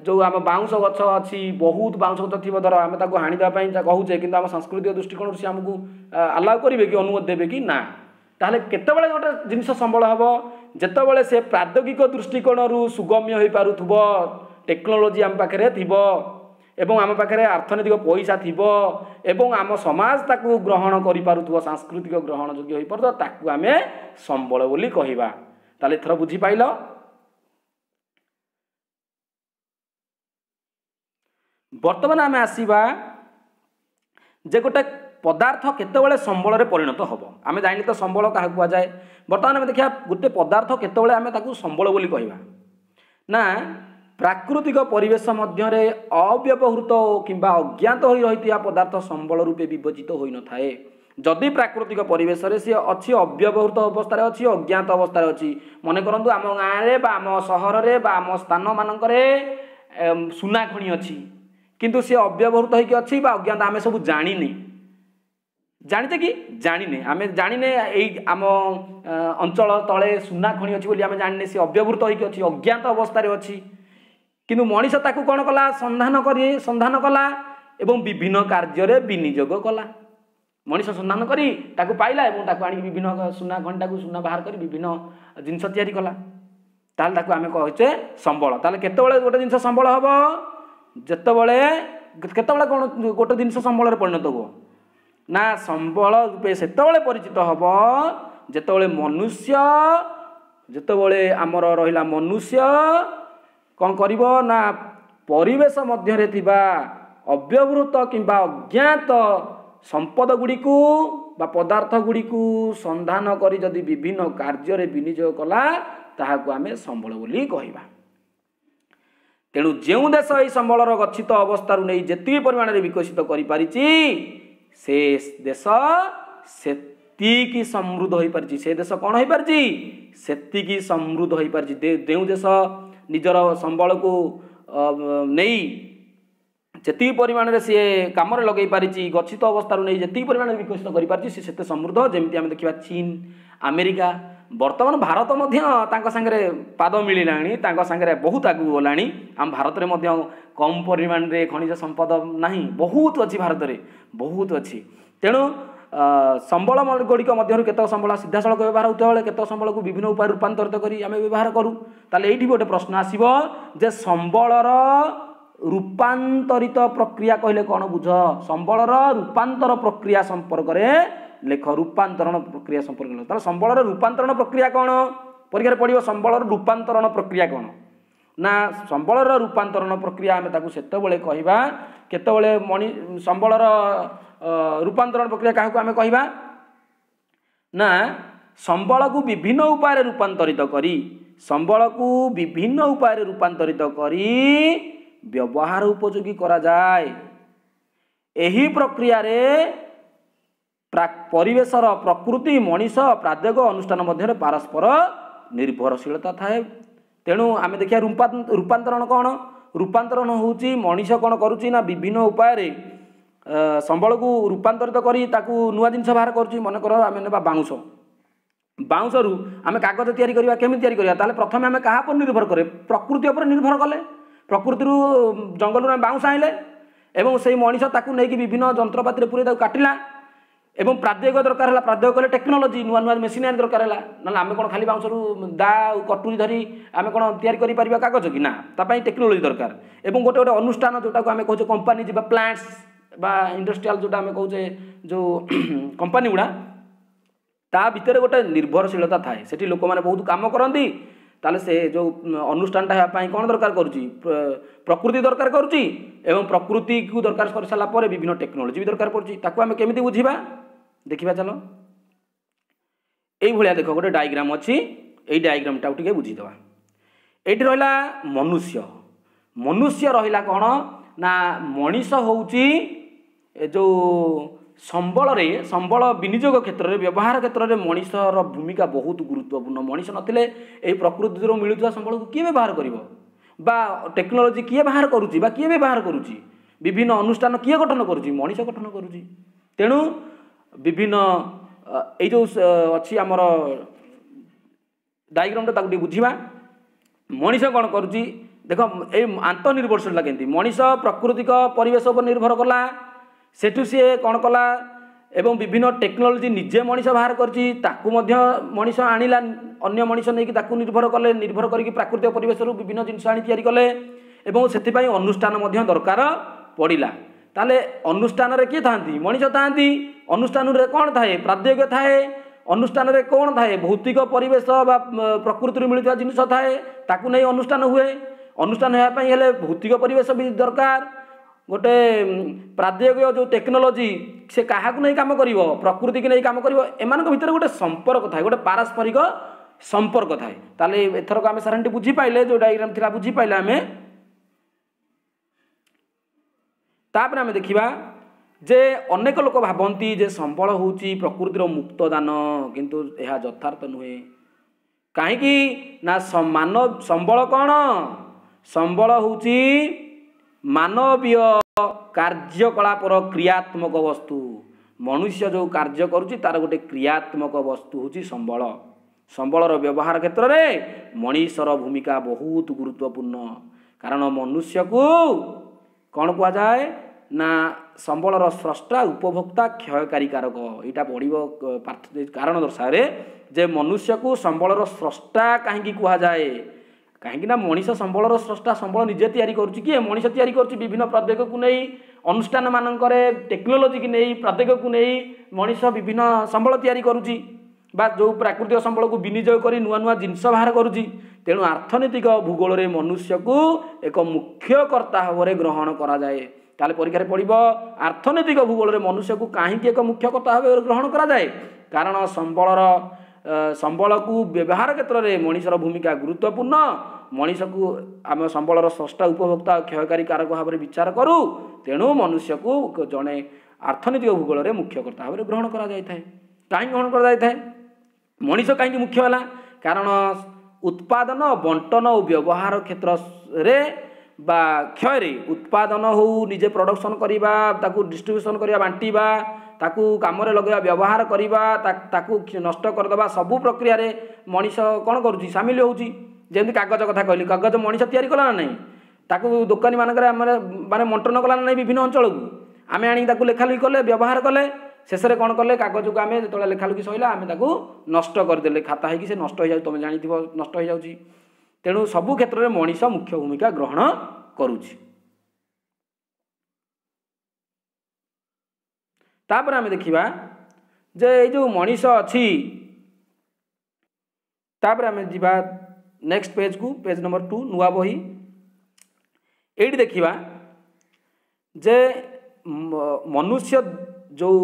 ଯେଉଁ ଆମ ବାଉଁଶ ଗଛ ଅଛି ବହୁତ ବାଉଁଶ ଗଛ ଥିବ ଧର ଆମେ ତାକୁ ହାଣିଦେବା ପାଇଁ କହୁଛେ କିନ୍ତୁ ଆମ ସାଂସ୍କୃତିକ ଦୃଷ୍ଟିକୋଣରୁ ସେ ଆମକୁ ଆଲାଉ କରିବେ କି ଅନୁମତି ଦେବେ କି? ନା। ତାହେଲେ କେତେବେଳେ ଗୋଟେ ଜିନିଷ ସମ୍ବଳ ହେବ? ଯେତେବେଳେ ସେ ପ୍ରାଦ୍ୟୋଗିକ ଦୃଷ୍ଟିକୋଣରୁ ସୁଗମ୍ୟ ହୋଇପାରୁଥିବ ଟେକ୍ନୋଲୋଜି ଆମ ପାଖରେ ଥିବ ଏବଂ ଆମ ପାଖରେ ଅର୍ଥନୈତିକ ପଇସା ଥିବ ଏବଂ ଆମ ସମାଜ ତାକୁ ଗ୍ରହଣ କରିପାରୁଥିବ ସାଂସ୍କୃତିକ ଗ୍ରହଣ ଯୋଗ୍ୟ ହୋଇପାରୁଥିବ ତାକୁ ଆମେ ସମ୍ବଳ ବୋଲି କହିବା। ତାହେଲେ ଏଥର ବୁଝିପାଇଲ ବର୍ତ୍ତମାନ ଆମେ ଆସିବା ଯେ ଗୋଟେ ପଦାର୍ଥ କେତେବେଳେ ସମ୍ବଳରେ ପରିଣତ ହେବ ଆମେ ଜାଣିଲେ ତ ସମ୍ବଳ କାହାକୁ କୁହାଯାଏ ବର୍ତ୍ତମାନ ଆମେ ଦେଖିବା ଗୋଟେ ପଦାର୍ଥ କେତେବେଳେ ଆମେ ତାକୁ ସମ୍ବଳ ବୋଲି କହିବା ନା ପ୍ରାକୃତିକ ପରିବେଶ ମଧ୍ୟରେ ଅବ୍ୟବହୃତ କିମ୍ବା ଅଜ୍ଞାତ ହୋଇ ରହିଥିବା ପଦାର୍ଥ ସମ୍ବଳ ରୂପେ ବିବେଚିତ ହୋଇନଥାଏ ଯଦି ପ୍ରାକୃତିକ ପରିବେଶରେ ସିଏ ଅଛି ଅବ୍ୟବହୃତ ଅବସ୍ଥାରେ ଅଛି ଅଜ୍ଞାତ ଅବସ୍ଥାରେ ଅଛି। ମନେ କରନ୍ତୁ ଆମ ଗାଁରେ ବା ଆମ ସହରରେ ବା ଆମ ସ୍ଥାନମାନଙ୍କରେ ସୁନା ଖଣି ଅଛି। କିନ୍ତୁ ସିଏ ଅବ୍ୟବହୃତ ହେଇକି ଅଛି ବା ଅଜ୍ଞାତ ଆମେ ସବୁ ଜାଣିନେ। ଜାଣିଛେ କି? ଜାଣିନେ। ଆମେ ଜାଣିନେ ଏଇ ଆମ ଅଞ୍ଚଳ ତଳେ ସୁନା ଖଣି ଅଛି ବୋଲି ଆମେ ଜାଣିନେ ସେ ଅବ୍ୟବହୃତ ହେଇକି ଅଛି ଅଜ୍ଞାତ ଅବସ୍ଥାରେ ଅଛି। କିନ୍ତୁ ମଣିଷ ତାକୁ କ'ଣ କଲା? ସନ୍ଧାନ କରି ସନ୍ଧାନ କଲା ଏବଂ ବିଭିନ୍ନ କାର୍ଯ୍ୟରେ ବିନିଯୋଗ କଲା। ମଣିଷ ସନ୍ଧାନ କରି ତାକୁ ପାଇଲା ଏବଂ ତାକୁ ଆଣିକି ବିଭିନ୍ନ ସୁନା ଖଣିଟାକୁ ସୁନା ବାହାର କରି ବିଭିନ୍ନ ଜିନିଷ ତିଆରି କଲା। ତାହେଲେ ତାକୁ ଆମେ କହୁଛେ ସମ୍ବଳ। ତାହେଲେ କେତେବେଳେ ଗୋଟେ ଜିନିଷ ସମ୍ବଳ ହେବ? ଯେତେବେଳେ କେତେବେଳେ କ'ଣ ଗୋଟେ ଜିନିଷ ସମ୍ବଳରେ ପରିଣତ ହୁଅ ନା ସମ୍ବଳ ରୂପେ ସେତେବେଳେ ପରିଚିତ ହେବ ଯେତେବେଳେ ମନୁଷ୍ୟ ଯେତେବେଳେ ଆମର ରହିଲା ମନୁଷ୍ୟ କ'ଣ କରିବ? ନା ପରିବେଶ ମଧ୍ୟରେ ଥିବା ଅବ୍ୟବହୃତ କିମ୍ବା ଅଜ୍ଞାତ ସମ୍ପଦ ଗୁଡ଼ିକୁ ବା ପଦାର୍ଥ ଗୁଡ଼ିକୁ ସନ୍ଧାନ କରି ଯଦି ବିଭିନ୍ନ କାର୍ଯ୍ୟରେ ବିନିଯୋଗ କଲା ତାହାକୁ ଆମେ ସମ୍ବଳ ବୋଲି କହିବା। ତେଣୁ ଯେଉଁ ଦେଶ ଏହି ସମ୍ବଳର ଗଚ୍ଛିତ ଅବସ୍ଥାରୁ ନେଇ ଯେତିକି ପରିମାଣରେ ବିକଶିତ କରିପାରିଛି ସେ ଦେଶ ସେତିକି ସମୃଦ୍ଧ ହୋଇପାରିଛି। ସେ ଦେଶ କ'ଣ ହୋଇପାରିଛି? ସେତିକି ସମୃଦ୍ଧ ହୋଇପାରିଛି। ଯେଉଁ ଦେଶ ନିଜର ସମ୍ବଳକୁ ନେଇ ଯେତିକି ପରିମାଣରେ ସିଏ କାମରେ ଲଗାଇ ପାରିଛି ଗଚ୍ଛିତ ଅବସ୍ଥାରୁ ନେଇ ଯେତିକି ପରିମାଣରେ ବିକଶିତ କରିପାରିଛି ସେ ସେତେ ସମୃଦ୍ଧ। ଯେମିତି ଆମେ ଦେଖିବା ଚୀନ ଆମେରିକା ବର୍ତ୍ତମାନ ଭାରତ ମଧ୍ୟ ତାଙ୍କ ସାଙ୍ଗରେ ପାଦ ମିଳିଲାଣି ତାଙ୍କ ସାଙ୍ଗରେ ବହୁତ ଆଗକୁ ଗଲାଣି। ଆମ ଭାରତରେ ମଧ୍ୟ କମ୍ ପରିମାଣରେ ଖଣିଜ ସମ୍ପଦ ନାହିଁ ବହୁତ ଅଛି ଭାରତରେ ବହୁତ ଅଛି। ତେଣୁ ସମ୍ବଳ ଗୁଡ଼ିକ ମଧ୍ୟରୁ କେତେକ ସମ୍ବଳ ସିଧାସଳଖ ବ୍ୟବହାର ହେଉଥିବା ବେଳେ କେତେକ ସମ୍ବଳକୁ ବିଭିନ୍ନ ଉପାୟରେ ରୂପାନ୍ତରିତ କରି ଆମେ ବ୍ୟବହାର କରୁ ତାହେଲେ ଏଇଠି ଗୋଟେ ପ୍ରଶ୍ନ ଆସିବ ଯେ ସମ୍ବଳର ରୂପାନ୍ତରିତ ପ୍ରକ୍ରିୟା କହିଲେ କ'ଣ ବୁଝ? ସମ୍ବଳର ରୂପାନ୍ତର ପ୍ରକ୍ରିୟା ସମ୍ପର୍କରେ ଲେଖ ରୂପାନ୍ତରଣ ପ୍ରକ୍ରିୟା ସମ୍ପର୍କ ତାହେଲେ ସମ୍ବଳର ରୂପାନ୍ତରଣ ପ୍ରକ୍ରିୟା କ'ଣ? ପରୀକ୍ଷାରେ ପଡ଼ିବ ସମ୍ବଳର ରୂପାନ୍ତରଣ ପ୍ରକ୍ରିୟା କ'ଣ? ନା ସମ୍ବଳର ରୂପାନ୍ତରଣ ପ୍ରକ୍ରିୟା ଆମେ ତାକୁ ସେତେବେଳେ କହିବା କେତେବେଳେ ମଣି ସମ୍ବଳର ରୂପାନ୍ତରଣ ପ୍ରକ୍ରିୟା କାହାକୁ ଆମେ କହିବା? ନା ସମ୍ବଳକୁ ବିଭିନ୍ନ ଉପାୟରେ ରୂପାନ୍ତରିତ କରି ସମ୍ବଳକୁ ବିଭିନ୍ନ ଉପାୟରେ ରୂପାନ୍ତରିତ କରି ବ୍ୟବହାର ଉପଯୋଗୀ କରାଯାଏ। ଏହି ପ୍ରକ୍ରିୟାରେ ପରିବେଶର ପ୍ରକୃତି ମଣିଷ ପ୍ରାଦ୍ୟକ ଅନୁଷ୍ଠାନ ମଧ୍ୟରେ ପାରସ୍ପର ନିର୍ଭରଶୀଳତା ଥାଏ। ତେଣୁ ଆମେ ଦେଖିବା ରୂପାନ୍ତରଣ କ'ଣ? ରୂପାନ୍ତରଣ ହେଉଛି ମଣିଷ କ'ଣ କରୁଛି ନା ବିଭିନ୍ନ ଉପାୟରେ ସମ୍ବଳକୁ ରୂପାନ୍ତରିତ କରି ତାକୁ ନୂଆ ଜିନିଷ ବାହାର କରୁଛି। ମନେକର ଆମେ ନେବା ବାଉଁଶ। ବାଉଁଶରୁ ଆମେ କାଗଜ ତିଆରି କରିବା କେମିତି ତିଆରି କରିବା? ତାହେଲେ ପ୍ରଥମେ ଆମେ କାହା ଉପରେ ନିର୍ଭର କରେ? ପ୍ରକୃତି ଉପରେ ନିର୍ଭର କଲେ। ପ୍ରକୃତିରୁ ଜଙ୍ଗଲରୁ ଆମେ ବାଉଁଶ ଆଣିଲେ ଏବଂ ସେଇ ମଣିଷ ତାକୁ ନେଇକି ବିଭିନ୍ନ ଯନ୍ତ୍ରପାତିରେ ପୁରେଇ ତାକୁ କାଟିଲା ଏବଂ ପ୍ରାଦ୍ୟୋଗ ଦରକାର ହେଲା ପ୍ରାଦ୍ୟୋଗ କଲେ ଟେକ୍ନୋଲୋଜି ନୂଆ ନୂଆ ମେସିନାରୀ ଦରକାର ହେଲା ନହେଲେ ଆମେ କ'ଣ ଖାଲି ବାଉଁଶରୁ ଦା ଆଉ କଟୁରୀ ଧରି ଆମେ କ'ଣ ତିଆରି କରିପାରିବା କାଗଜ କି? ନା ତା ପାଇଁ ଟେକ୍ନୋଲୋଜି ଦରକାର। ଏବଂ ଗୋଟେ ଗୋଟେ ଅନୁଷ୍ଠାନ ଯେଉଁଟାକୁ ଆମେ କହୁଛେ କମ୍ପାନୀ ଯିବା ପ୍ଲାଣ୍ଟସ୍ ବା ଇଣ୍ଡଷ୍ଟ୍ରିଆଲ ଯେଉଁଟା ଆମେ କହୁଛେ ଯେଉଁ କମ୍ପାନୀ ଗୁଡ଼ା ତା ଭିତରେ ଗୋଟେ ନିର୍ଭରଶୀଳତା ଥାଏ। ସେଠି ଲୋକମାନେ ବହୁତ କାମ କରନ୍ତି ତାହେଲେ ସେ ଯେଉଁ ଅନୁଷ୍ଠାନଟା ହେବା ପାଇଁ କ'ଣ ଦରକାର କରୁଛି? ପ୍ରକୃତି ଦରକାର କରୁଛି ଏବଂ ପ୍ରକୃତିକୁ ଦରକାର କରିସାରିଲା ପରେ ବିଭିନ୍ନ ଟେକ୍ନୋଲୋଜି ବି ଦରକାର ପଡ଼ୁଛି। ତାକୁ ଆମେ କେମିତି ବୁଝିବା? ଦେଖିବା ଚାଲ। ଏଇଭଳିଆ ଦେଖ ଗୋଟେ ଡାଇଗ୍ରାମ ଅଛି। ଏଇ ଡାଇଗ୍ରାମଟାକୁ ଟିକେ ବୁଝିଦେବା। ଏଇଠି ରହିଲା ମନୁଷ୍ୟ। ମନୁଷ୍ୟ ରହିଲା କ'ଣ? ନା ମଣିଷ ହେଉଛି ଯେଉଁ ସମ୍ବଳରେ ସମ୍ବଳ ବିନିଯୋଗ କ୍ଷେତ୍ରରେ ବ୍ୟବହାର କ୍ଷେତ୍ରରେ ମଣିଷର ଭୂମିକା ବହୁତ ଗୁରୁତ୍ୱପୂର୍ଣ୍ଣ। ମଣିଷ ନଥିଲେ ଏହି ପ୍ରକୃତିରୁ ମିଳୁଥିବା ସମ୍ବଳକୁ କିଏ ବ୍ୟବହାର କରିବ? ବା ଟେକ୍ନୋଲୋଜି କିଏ ବାହାର କରୁଛି ବା କିଏ ବ୍ୟବହାର କରୁଛି? ବିଭିନ୍ନ ଅନୁଷ୍ଠାନ କିଏ ଗଠନ କରୁଛି? ମଣିଷ ଗଠନ କରୁଛି। ତେଣୁ ବିଭିନ୍ନ ଏଇ ଯେଉଁ ଅଛି ଆମର ଡାଇଗ୍ରାମଟା ତାକୁ ଟିକେ ବୁଝିବା। ମଣିଷ କ'ଣ କରୁଛି? ଦେଖ ଏଇ ଆନ୍ତଃନିର୍ଭରଶୀଳତା କେମିତି? ମଣିଷ ପ୍ରାକୃତିକ ପରିବେଶ ଉପରେ ନିର୍ଭର କଲା। ସେଠୁ ସିଏ କ'ଣ କଲା ଏବଂ ବିଭିନ୍ନ ଟେକ୍ନୋଲୋଜି ନିଜେ ମଣିଷ ବାହାର କରିଛି ତାକୁ ମଧ୍ୟ ମଣିଷ ଆଣିଲା ଅନ୍ୟ ମଣିଷ ନେଇକି ତାକୁ ନିର୍ଭର କଲେ ନିର୍ଭର କରିକି ପ୍ରାକୃତିକ ପରିବେଶରୁ ବିଭିନ୍ନ ଜିନିଷ ଆଣି ତିଆରି କଲେ ଏବଂ ସେଥିପାଇଁ ଅନୁଷ୍ଠାନ ମଧ୍ୟ ଦରକାର ପଡ଼ିଲା। ତାହେଲେ ଅନୁଷ୍ଠାନରେ କିଏ ଥାଆନ୍ତି? ମଣିଷ ଥାଆନ୍ତି। ଅନୁଷ୍ଠାନରେ କ'ଣ ଥାଏ? ପ୍ରାଦ୍ୟୋଗ୍ୟ ଥାଏ। ଅନୁଷ୍ଠାନରେ କ'ଣ ଥାଏ? ଭୌତିକ ପରିବେଶ ବା ପ୍ରକୃତିରୁ ମିଳୁଥିବା ଜିନିଷ ଥାଏ। ତାକୁ ନେଇ ଅନୁଷ୍ଠାନ ହୁଏ। ଅନୁଷ୍ଠାନ ହେବା ପାଇଁ ହେଲେ ଭୌତିକ ପରିବେଶ ବି ଦରକାର। ଗୋଟେ ପ୍ରାଦେୟିକ ଯେଉଁ ଟେକ୍ନୋଲୋଜି ସେ କାହାକୁ ନେଇ କାମ କରିବ ପ୍ରକୃତିକୁ ନେଇ କାମ କରିବ ଏମାନଙ୍କ ଭିତରେ ଗୋଟେ ସମ୍ପର୍କ ଥାଏ ଗୋଟେ ପାରସ୍ପରିକ ସମ୍ପର୍କ ଥାଏ। ତାହେଲେ ଏଥରକ ଆମେ ସାର୍ ବୁଝିପାଇଲେ ଯେଉଁ ଡାଇଗ୍ରାମ ଥିଲା ବୁଝିପାଇଲେ ଆମେ। ତାପରେ ଆମେ ଦେଖିବା ଯେ ଅନେକ ଲୋକ ଭାବନ୍ତି ଯେ ସମ୍ବଳ ହେଉଛି ପ୍ରକୃତିର ମୁକ୍ତ ଦାନ କିନ୍ତୁ ଏହା ଯଥାର୍ଥ ନୁହେଁ। କାହିଁକି ନା ମାନବ ସମ୍ବଳ କ'ଣ? ସମ୍ବଳ ହେଉଛି ମାନବୀୟ କାର୍ଯ୍ୟକଳାପର କ୍ରିୟାତ୍ମକ ବସ୍ତୁ। ମନୁଷ୍ୟ ଯେଉଁ କାର୍ଯ୍ୟ କରୁଛି ତାର ଗୋଟେ କ୍ରିୟାତ୍ମକ ବସ୍ତୁ ହେଉଛି ସମ୍ବଳ। ସମ୍ବଳର ବ୍ୟବହାର କ୍ଷେତ୍ରରେ ମଣିଷର ଭୂମିକା ବହୁତ ଗୁରୁତ୍ୱପୂର୍ଣ୍ଣ। କାରଣ ମନୁଷ୍ୟକୁ କ'ଣ କୁହାଯାଏ? ନା ସମ୍ବଳର ସ୍ରଷ୍ଟା ଉପଭୋକ୍ତା କ୍ଷୟକାରୀ କାରକ ଏଇଟା ବଢ଼ିବ କାରଣ ଦର୍ଶାରେ ଯେ ମନୁଷ୍ୟକୁ ସମ୍ବଳର ସ୍ରଷ୍ଟା କାହିଁକି କୁହାଯାଏ? କାହିଁକି ନା ମଣିଷ ସମ୍ବଳର ସ୍ରଷ୍ଟା ସମ୍ବଳ ନିଜେ ତିଆରି କରୁଛି କିଏ? ମଣିଷ ତିଆରି କରୁଛି ବିଭିନ୍ନ ପ୍ରଦ୍ୟୋଗକୁ ନେଇ ଅନୁଷ୍ଠାନ ମାନଙ୍କରେ ଟେକ୍ନୋଲୋଜିକି ନେଇ ପ୍ରଦ୍ୟୋଗକୁ ନେଇ ମଣିଷ ବିଭିନ୍ନ ସମ୍ବଳ ତିଆରି କରୁଛି। ବା ଯେଉଁ ପ୍ରାକୃତିକ ସମ୍ବଳକୁ ବିନିଯୋଗ କରି ନୂଆ ନୂଆ ଜିନିଷ ବାହାର କରୁଛି ତେଣୁ ଅର୍ଥନୈତିକ ଭୂଗୋଳରେ ମନୁଷ୍ୟକୁ ଏକ ମୁଖ୍ୟ କର୍ତ୍ତା ଭାବରେ ଗ୍ରହଣ କରାଯାଏ। ତାହେଲେ ପରୀକ୍ଷାରେ ପଡ଼ିବ ଅର୍ଥନୈତିକ ଭୂଗୋଳରେ ମନୁଷ୍ୟକୁ କାହିଁକି ଏକ ମୁଖ୍ୟ କର୍ତ୍ତା ଭାବେ ଗ୍ରହଣ କରାଯାଏ? କାରଣ ସମ୍ବଳର ସମ୍ବଳକୁ ବ୍ୟବହାର କ୍ଷେତ୍ରରେ ମଣିଷର ଭୂମିକା ଗୁରୁତ୍ୱପୂର୍ଣ୍ଣ। ମଣିଷକୁ ଆମେ ସମ୍ବଳର ସ୍ରଷ୍ଟା ଉପଭୋକ୍ତା କ୍ଷୟକାରୀ କାରକ ଭାବରେ ବିଚାର କରୁ। ତେଣୁ ମନୁଷ୍ୟକୁ ଜଣେ ଅର୍ଥନୈତିକ ଭୂଗୋଳରେ ମୁଖ୍ୟ କର୍ତ୍ତା ଭାବରେ ଗ୍ରହଣ କରାଯାଇଥାଏ। କାହିଁକି ଗ୍ରହଣ କରାଯାଇଥାଏ? ମଣିଷ କାହିଁକି ମୁଖ୍ୟ ହେଲା? କାରଣ ଉତ୍ପାଦନ ବଣ୍ଟନ ଓ ବ୍ୟବହାର କ୍ଷେତ୍ରରେ ବା କ୍ଷୟରେ ଉତ୍ପାଦନ ହେଉ ନିଜେ ପ୍ରଡକ୍ସନ୍ କରିବା ତାକୁ ଡିଷ୍ଟ୍ରିବ୍ୟୁସନ୍ କରିବା ବାଣ୍ଟିବା ତାକୁ କାମରେ ଲଗାଇବା ବ୍ୟବହାର କରିବା ତାକୁ ନଷ୍ଟ କରିଦେବା ସବୁ ପ୍ରକ୍ରିୟାରେ ମଣିଷ କ'ଣ କରୁଛି ସାମିଲ ହେଉଛି। ଯେମିତି କାଗଜ କଥା କହିଲି କାଗଜ ମଣିଷ ତିଆରି କଲା ନା ନାହିଁ ତାକୁ ଦୋକାନୀମାନଙ୍କରେ ଆମର ମାନେ ମଣ୍ଟନ କଲା ନା ନାହିଁ ବିଭିନ୍ନ ଅଞ୍ଚଳକୁ? ଆମେ ଆଣିକି ତାକୁ ଲେଖାଲେଖି କଲେ ବ୍ୟବହାର କଲେ ଶେଷରେ କ'ଣ କଲେ କାଗଜକୁ ଆମେ ଯେତେବେଳେ ଲେଖାଲେଖି ସରିଲା ଆମେ ତାକୁ ନଷ୍ଟ କରିଦେଲେ। ଖାତା ହେଇକି ସେ ନଷ୍ଟ ହେଇଯାଉଛି ତୁମେ ଜାଣିଥିବ ନଷ୍ଟ ହେଇଯାଉଛି। ତେଣୁ ସବୁ କ୍ଷେତ୍ରରେ ମଣିଷ ମୁଖ୍ୟ ଭୂମିକା ଗ୍ରହଣ କରୁଛି। ତାପରେ ଆମେ ଦେଖିବା ଯେ ଏଇ ଯେଉଁ ମଣିଷ ଅଛି ତାପରେ ଆମେ ଯିବା ନେକ୍ସଟ ପେଜକୁ ପେଜ ନମ୍ବର ଟୁ ନୂଆ ବହି। ଏଇଠି ଦେଖିବା ଯେ ମନୁଷ୍ୟ ଯେଉଁ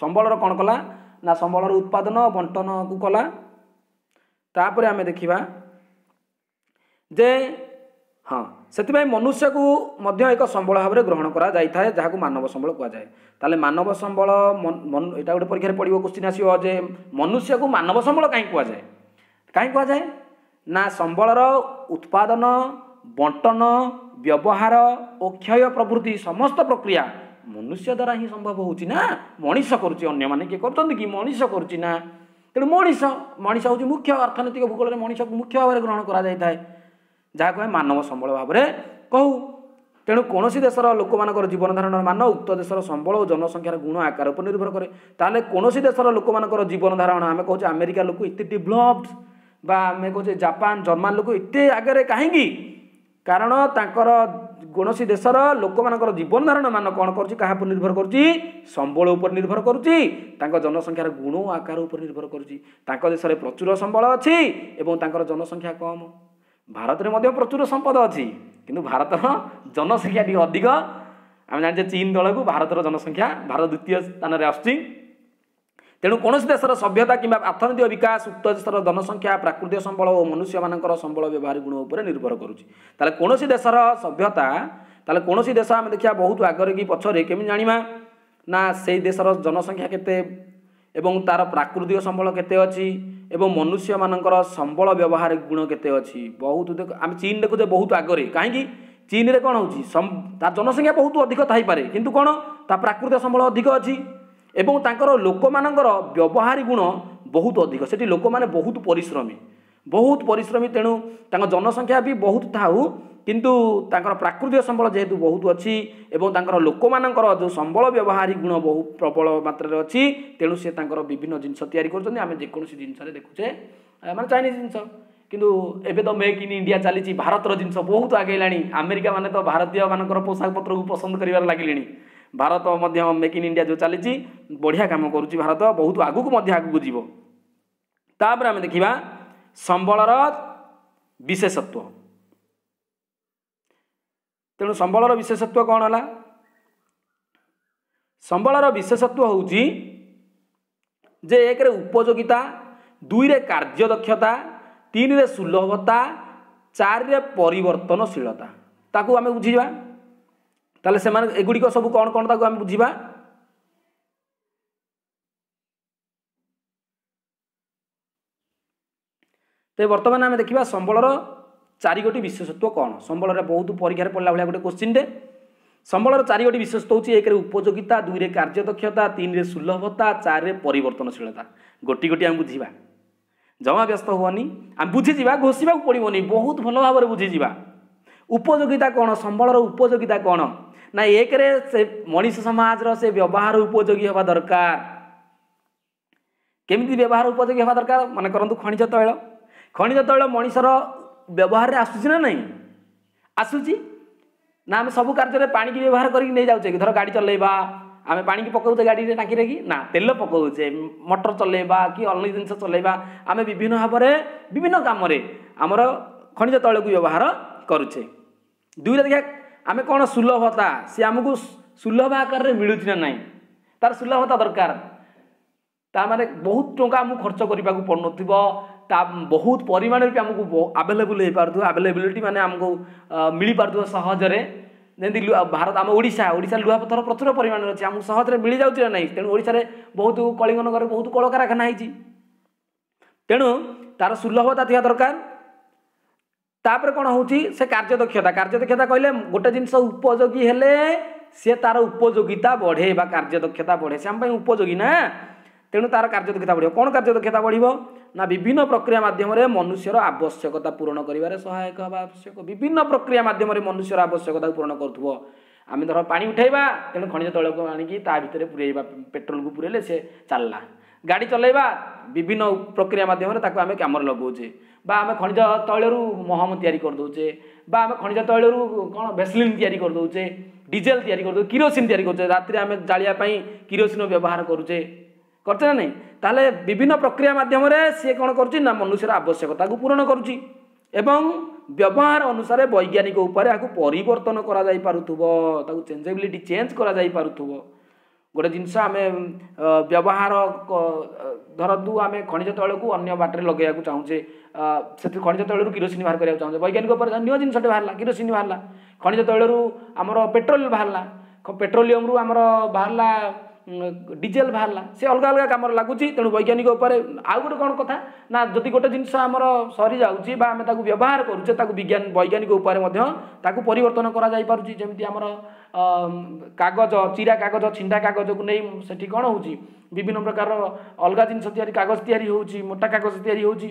ସମ୍ବଳର କ'ଣ କଲା ନା ସମ୍ବଳର ଉତ୍ପାଦନ ବଣ୍ଟନକୁ କଲା। ତାପରେ ଆମେ ଦେଖିବା ଯେ ହଁ ସେଥିପାଇଁ ମନୁଷ୍ୟକୁ ମଧ୍ୟ ଏକ ସମ୍ବଳ ଭାବରେ ଗ୍ରହଣ କରାଯାଇଥାଏ ଯାହାକୁ ମାନବ ସମ୍ବଳ କୁହାଯାଏ। ତାହେଲେ ମାନବ ସମ୍ବଳ ଏଇଟା ଗୋଟେ ପରୀକ୍ଷାରେ ପଡ଼ିବ କୋଶ୍ଚିନ୍ ଆସିବ ଯେ ମନୁଷ୍ୟକୁ ମାନବ ସମ୍ବଳ କାହିଁକି କୁହାଯାଏ? କାହିଁକି କୁହାଯାଏ? ନା ସମ୍ବଳର ଉତ୍ପାଦନ ବଣ୍ଟନ ବ୍ୟବହାର ଓ କ୍ଷୟ ପ୍ରଭୃତି ସମସ୍ତ ପ୍ରକ୍ରିୟା ମନୁଷ୍ୟ ଦ୍ୱାରା ହିଁ ସମ୍ଭବ ହେଉଛି ନା? ମଣିଷ କରୁଛି ଅନ୍ୟମାନେ କିଏ କରୁଛନ୍ତି କି? ମଣିଷ କରୁଛି ନା? ତେଣୁ ମଣିଷ ମଣିଷ ହେଉଛି ମୁଖ୍ୟ ଅର୍ଥନୈତିକ ଭୂଗୋଳରେ ମଣିଷକୁ ମୁଖ୍ୟ ଭାବରେ ଗ୍ରହଣ କରାଯାଇଥାଏ। ଯାହାକୁ ଆମେ ମାନବ ସମ୍ବଳ ଭାବରେ କହୁ। ତେଣୁ କୌଣସି ଦେଶର ଲୋକମାନଙ୍କର ଜୀବନ ଧାରଣର ମାନ ଉକ୍ତ ଦେଶର ସମ୍ବଳ ଓ ଜନସଂଖ୍ୟାର ଗୁଣ ଆକାର ଉପରେ ନିର୍ଭର କରେ। ତାହେଲେ କୌଣସି ଦେଶର ଲୋକମାନଙ୍କର ଜୀବନ ଧାରଣ ଆମେ କହୁଛେ ଆମେରିକା ଲୋକ ଏତେ ଡେଭଲପଡ୍ ବା ଆମେ କହୁଛେ ଜାପାନ ଜର୍ମାନ ଲୋକ ଏତେ ଆଗରେ କାହିଁକି? କାରଣ ତାଙ୍କର କୌଣସି ଦେଶର ଲୋକମାନଙ୍କର ଜୀବନ ଧାରଣ ମାନ କ'ଣ କରୁଛି? କାହା ଉପରେ ନିର୍ଭର କରୁଛି? ସମ୍ବଳ ଉପରେ ନିର୍ଭର କରୁଛି। ତାଙ୍କ ଜନସଂଖ୍ୟାର ଗୁଣ ଆକାର ଉପରେ ନିର୍ଭର କରୁଛି। ତାଙ୍କ ଦେଶରେ ପ୍ରଚୁର ସମ୍ବଳ ଅଛି ଏବଂ ତାଙ୍କର ଜନସଂଖ୍ୟା କମ୍। ଭାରତରେ ମଧ୍ୟ ପ୍ରଚୁର ସମ୍ପଦ ଅଛି। କିନ୍ତୁ ଭାରତର ଜନସଂଖ୍ୟା ଟିକେ ଅଧିକ। ଆମେ ଜାଣିଛେ ଚୀନ ଦଳକୁ ଭାରତର ଜନସଂଖ୍ୟା ଭାରତ ଦ୍ୱିତୀୟ ସ୍ଥାନରେ ଆସୁଛି। ତେଣୁ କୌଣସି ଦେଶର ସଭ୍ୟତା କିମ୍ବା ଅର୍ଥନୈତିକ ବିକାଶ ଉକ୍ତ ଦେଶର ଜନସଂଖ୍ୟା ପ୍ରାକୃତିକ ସମ୍ବଳ ଓ ମନୁଷ୍ୟମାନଙ୍କର ସମ୍ବଳ ବ୍ୟବହାର ଗୁଣ ଉପରେ ନିର୍ଭର କରୁଛି। ତାହେଲେ କୌଣସି ଦେଶର ସଭ୍ୟତା ତାହେଲେ କୌଣସି ଦେଶ ଆମେ ଦେଖିବା ବହୁତ ଆଗରେ କି ପଛରେ କେମିତି ଜାଣିବା? ନା ସେଇ ଦେଶର ଜନସଂଖ୍ୟା କେତେ ଏବଂ ତା'ର ପ୍ରାକୃତିକ ସମ୍ବଳ କେତେ ଅଛି? ଏବଂ ମନୁଷ୍ୟମାନଙ୍କର ସମ୍ବଳ ବ୍ୟବହାର ଗୁଣ କେତେ ଅଛି? ବହୁତ ଆମେ ଚୀନ ଦେଖୁଛେ ବହୁତ ଆଗରେ। କାହିଁକି? ଚୀନରେ କ'ଣ ହେଉଛି? ତା ଜନସଂଖ୍ୟା ବହୁତ ଅଧିକ ଥାଇପାରେ କିନ୍ତୁ କ'ଣ? ତା ପ୍ରାକୃତିକ ସମ୍ବଳ ଅଧିକ ଅଛି। ଏବଂ ତାଙ୍କର ଲୋକମାନଙ୍କର ବ୍ୟବହାରୀ ଗୁଣ ବହୁତ ଅଧିକ। ସେଠି ଲୋକମାନେ ବହୁତ ପରିଶ୍ରମୀ। ବହୁତ ପରିଶ୍ରମୀ ତେଣୁ ତାଙ୍କ ଜନସଂଖ୍ୟା ବି ବହୁତ ଥାଉ। କିନ୍ତୁ ତାଙ୍କର ପ୍ରାକୃତିକ ସମ୍ବଳ ଯେହେତୁ ବହୁତ ଅଛି ଏବଂ ତାଙ୍କର ଲୋକମାନଙ୍କର ଯେଉଁ ସମ୍ବଳ ବ୍ୟବହାରୀ ଗୁଣ ବହୁ ପ୍ରବଳ ମାତ୍ରାରେ ଅଛି ତେଣୁ ସେ ତାଙ୍କର ବିଭିନ୍ନ ଜିନିଷ ତିଆରି କରୁଛନ୍ତି। ଆମେ ଯେକୌଣସି ଜିନିଷରେ ଦେଖୁଛେ ମାନେ ଚାଇନିଜ୍ ଜିନିଷ। କିନ୍ତୁ ଏବେ ତ ମେକ୍ ଇନ୍ ଇଣ୍ଡିଆ ଚାଲିଛି ଭାରତର ଜିନିଷ ବହୁତ ଆଗେଇଲାଣି ଆମେରିକା ମାନେ ତ ଭାରତୀୟମାନଙ୍କର ପୋଷାକ ପତ୍ରକୁ ପସନ୍ଦ କରିବାରେ ଲାଗିଲେଣି। ଭାରତ ମଧ୍ୟ ମେକ୍ ଇନ୍ ଇଣ୍ଡିଆ ଯେଉଁ ଚାଲିଛି ବଢ଼ିଆ କାମ କରୁଛି ଭାରତ ବହୁତ ଆଗକୁ ମଧ୍ୟ ଆଗକୁ ଯିବ। ତାପରେ ଆମେ ଦେଖିବା ସମ୍ବଳର ବିଶେଷତ୍ୱ। ତେଣୁ ସମ୍ବଳର ବିଶେଷତ୍ୱ କ'ଣ ହେଲା? ସମ୍ବଳର ବିଶେଷତ୍ୱ ହେଉଛି ଯେ ଏକରେ ଉପଯୋଗିତା ଦୁଇରେ କାର୍ଯ୍ୟଦକ୍ଷତା ତିନିରେ ସୁଲଭତା ଚାରିରେ ପରିବର୍ତ୍ତନଶୀଳତା। ତାକୁ ଆମେ ବୁଝିଯିବା ତାହେଲେ ସେମାନେ ଏଗୁଡ଼ିକ ସବୁ କ'ଣ କ'ଣ ତାକୁ ଆମେ ବୁଝିବା? ତେବେ ବର୍ତ୍ତମାନ ଆମେ ଦେଖିବା ସମ୍ବଳର ଚାରିଗୋଟି ବିଶେଷତ୍ୱ କ'ଣ? ସମ୍ବଳରେ ବହୁତ ପରୀକ୍ଷାରେ ପଡ଼ିଲା ଭଳିଆ ଗୋଟେ କୋଶ୍ଚିନ୍ଟେ। ସମ୍ବଳର ଚାରିଗୋଟି ବିଶେଷତ୍ୱ ହେଉଛି ଏକରେ ଉପଯୋଗିତା ଦୁଇରେ କାର୍ଯ୍ୟଦକ୍ଷତା ତିନିରେ ସୁଲଭତା ଚାରିରେ ପରିବର୍ତ୍ତନଶୀଳତା। ଗୋଟି ଗୋଟି ଆମେ ବୁଝିବା। ଜମା ବ୍ୟସ୍ତ ହୁଅନି। ଆମେ ବୁଝିଯିବା ଘୋଷିବାକୁ ପଡ଼ିବନି। ବହୁତ ଭଲ ଭାବରେ ବୁଝିଯିବା। ଉପଯୋଗିତା କ'ଣ? ସମ୍ବଳର ଉପଯୋଗିତା କ'ଣ? ନା ଏକରେ ସେ ମଣିଷ ସମାଜର ସେ ବ୍ୟବହାର ଉପଯୋଗୀ ହେବା ଦରକାର? କେମିତି ବ୍ୟବହାର ଉପଯୋଗୀ ହେବା ଦରକାର? ମନେ କରନ୍ତୁ ଖଣିଜ ତୈଳ। ଖଣିଜ ତୈଳ ମଣିଷର ବ୍ୟବହାରରେ ଆସୁଛି ନା ନାହିଁ ଆସୁଛି? ନା ଆମେ ସବୁ କାର୍ଯ୍ୟରେ ପାଣିକି ବ୍ୟବହାର କରିକି ନେଇଯାଉଛେ କି? ଧର ଗାଡ଼ି ଚଲେଇବା ଆମେ ପାଣିକି ପକାଉଛେ ଗାଡ଼ିରେ ଟାଙ୍କିରେ କି? ନା ତେଲ ପକାଉଛେ ମଟର ଚଲେଇବା କି ଅନ୍ୟ ଜିନିଷ ଚଲେଇବା ଆମେ ବିଭିନ୍ନ ଭାବରେ ବିଭିନ୍ନ କାମରେ ଆମର ଖଣିଜ ତୈଳକୁ ବ୍ୟବହାର କରୁଛେ। ଦୁଇରେ ଦେଖିବା ଆମେ କ'ଣ ସୁଲଭତା? ସେ ଆମକୁ ସୁଲଭ ଆକାରରେ ମିଳୁଛି ନା ନାହିଁ ତାର ସୁଲଭତା ଦରକାର। ତା ମାନେ ବହୁତ ଟଙ୍କା ଆମକୁ ଖର୍ଚ୍ଚ କରିବାକୁ ପଡ଼ୁନଥିବ ତା ବହୁତ ପରିମାଣରେ ବି ଆମକୁ ଆଭେଲେବୁଲ୍ ହେଇପାରୁଥିବ। ଆଭେଲେବିଲିଟି ମାନେ ଆମକୁ ମିଳିପାରୁଥିବ ସହଜରେ। ଯେମିତି ଭାରତ ଆମ ଓଡ଼ିଶା ଓଡ଼ିଶାରେ ଲୁହାପଥର ପ୍ରଚୁର ପରିମାଣରେ ଅଛି। ଆମକୁ ସହଜରେ ମିଳିଯାଉଛି ନା ନାହିଁ ତେଣୁ ଓଡ଼ିଶାରେ ବହୁତ କଳିଙ୍ଗନଗରରେ ବହୁତ କଳକାରଖାନା ହେଇଛି ତେଣୁ ତାର ସୁଲଭତା ଥିବା ଦରକାର। ତାପରେ କ'ଣ ହେଉଛି ସେ କାର୍ଯ୍ୟଦକ୍ଷତା। କାର୍ଯ୍ୟଦକ୍ଷତା କହିଲେ ଗୋଟେ ଜିନିଷ ଉପଯୋଗୀ ହେଲେ ସିଏ ତାର ଉପଯୋଗିତା ବଢ଼େ ବା କାର୍ଯ୍ୟଦକ୍ଷତା ବଢ଼େ। ସେ ଆମ ପାଇଁ ଉପଯୋଗୀ ନା? ତେଣୁ ତାର କାର୍ଯ୍ୟଦକ୍ଷତା ବଢ଼ିବ। କ'ଣ କାର୍ଯ୍ୟଦକ୍ଷତା ବଢ଼ିବ? ନା ବିଭିନ୍ନ ପ୍ରକ୍ରିୟା ମାଧ୍ୟମରେ ମନୁଷ୍ୟର ଆବଶ୍ୟକତା ପୂରଣ କରିବାରେ ସହାୟକ ହେବା ଆବଶ୍ୟକ। ବିଭିନ୍ନ ପ୍ରକ୍ରିୟା ମାଧ୍ୟମରେ ମନୁଷ୍ୟର ଆବଶ୍ୟକତାକୁ ପୂରଣ କରୁଥିବ। ଆମେ ଧର ପାଣି ଉଠାଇବା ତେଣୁ ଖଣିଜ ତୈଳକୁ ଆଣିକି ତା ଭିତରେ ପୁରେଇବା ପେଟ୍ରୋଲକୁ ପୁରେଇଲେ ସେ ଚାଲିଲା। ଗାଡ଼ି ଚଲେଇବା ବିଭିନ୍ନ ପ୍ରକ୍ରିୟା ମାଧ୍ୟମରେ ତାକୁ ଆମେ କାମରେ ଲଗାଉଛେ। ବା ଆମେ ଖଣିଜ ତୈଳରୁ ମହମ ତିଆରି କରିଦେଉଛେ ବା ଆମେ ଖଣିଜ ତୈଳରୁ କ'ଣ ଭେସଲିନ୍ ତିଆରି କରିଦେଉଛେ ଡିଜେଲ ତିଆରି କରିଦେଉଛେ କିରୋସିନ ତିଆରି କରୁଛେ। ରାତିରେ ଆମେ ଜାଳିବା ପାଇଁ କିରୋସିନ ବ୍ୟବହାର କରୁଛେ। କରୁଛେ ନା ନାହିଁ ତାହେଲେ ବିଭିନ୍ନ ପ୍ରକ୍ରିୟା ମାଧ୍ୟମରେ ସିଏ କ'ଣ କରୁଛି ନା ମନୁଷ୍ୟର ଆବଶ୍ୟକତାକୁ ପୂରଣ କରୁଛି ଏବଂ ବ୍ୟବହାର ଅନୁସାରେ ବୈଜ୍ଞାନିକ ଉପରେ ଏହାକୁ ପରିବର୍ତ୍ତନ କରାଯାଇପାରୁଥିବ ତାକୁ ଚେଞ୍ଜେବିଲିଟି ଚେଞ୍ଜ କରାଯାଇପାରୁଥିବ। ଗୋଟେ ଜିନିଷ ଆମେ ବ୍ୟବହାର ଧରନ୍ତୁ ଆମେ ଖଣିଜ ତୈଳକୁ ଅନ୍ୟ ବାଟରେ ଲଗେଇବାକୁ ଚାହୁଁଛେ ସେଥିରୁ ଖଣିଜ ତୈଳରୁ କିରୋସିନ ବାହାର କରିବାକୁ ଚାହୁଁଛେ। ବୈଜ୍ଞାନିକ ଉପରେ ଅନ୍ୟ ଜିନିଷଟେ ବାହାରିଲା କିରୋସିନ ବାହାରିଲା ଖଣିଜ ତୈଳରୁ ଆମର ପେଟ୍ରୋଲ ବାହାରିଲା ପେଟ୍ରୋଲିୟମରୁ ଆମର ବାହାରିଲା ଡିଜେଲ ବାହାରିଲା। ସେ ଅଲଗା ଅଲଗା କାମରେ ଲାଗୁଛି ତେଣୁ ବୈଜ୍ଞାନିକ ଉପରେ ଆଉ ଗୋଟେ କ'ଣ କଥା? ନା ଯଦି ଗୋଟେ ଜିନିଷ ଆମର ସରିଯାଉଛି ବା ଆମେ ତାକୁ ବ୍ୟବହାର କରୁଛେ ତାକୁ ବିଜ୍ଞାନ ବୈଜ୍ଞାନିକ ଉପରେ ମଧ୍ୟ ତାକୁ ପରିବର୍ତ୍ତନ କରାଯାଇପାରୁଛି। ଯେମିତି ଆମର କାଗଜ ଚିରା କାଗଜ ଛିଣ୍ଡା କାଗଜକୁ ନେଇ ସେଠି କ'ଣ ହେଉଛି? ବିଭିନ୍ନ ପ୍ରକାରର ଅଲଗା ଜିନିଷ ତିଆରି କାଗଜ ତିଆରି ହେଉଛି ମୋଟା କାଗଜ ତିଆରି ହେଉଛି।